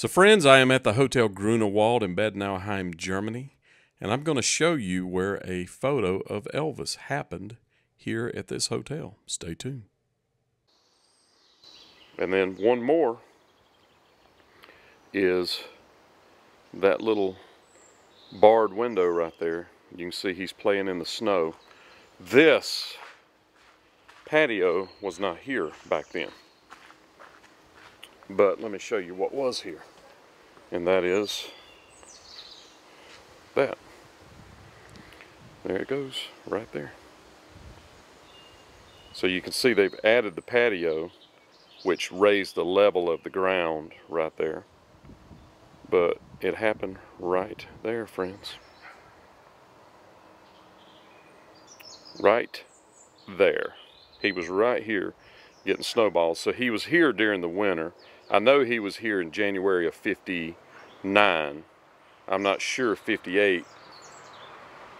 So, friends, I am at the Hotel Grunewald in Bad Nauheim, Germany, and I'm going to show you where a photo of Elvis happened here at this hotel. Stay tuned. And then one more is that little barred window right there. You can see he's playing in the snow. This patio was not here back then. But let me show you what was here. And that is that. There it goes, right there. So you can see they've added the patio, which raised the level of the ground right there. But it happened right there, friends. Right there. He was right here getting snowballs. So he was here during the winter. I know he was here in January of 59. I'm not sure 58.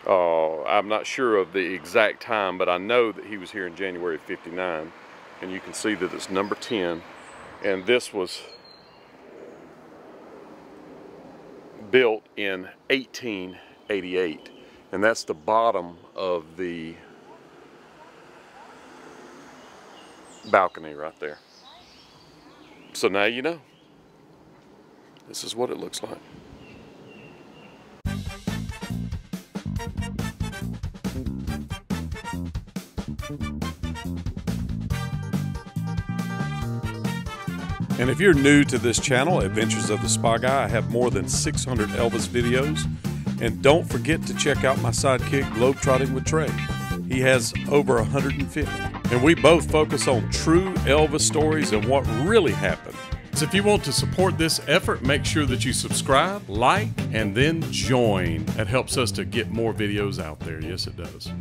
Uh, I'm not sure of the exact time, but I know that he was here in January of 59. And you can see that it's number 10. And this was built in 1888. And that's the bottom of the balcony right there. So now you know. This is what it looks like. And if you're new to this channel, Adventures of the Spa Guy, I have more than 600 Elvis videos. And don't forget to check out my sidekick, Globetrotting with Trey. He has over 150. And we both focus on true Elvis stories and what really happened. So if you want to support this effort, make sure that you subscribe, like, and then join. That helps us to get more videos out there. Yes, it does.